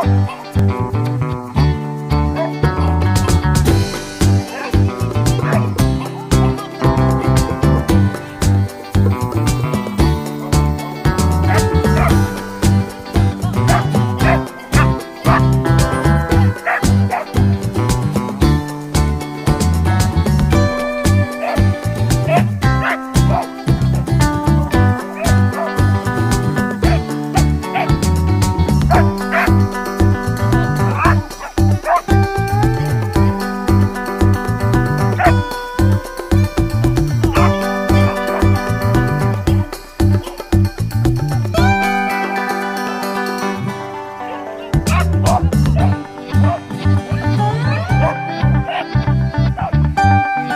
Oh!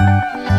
you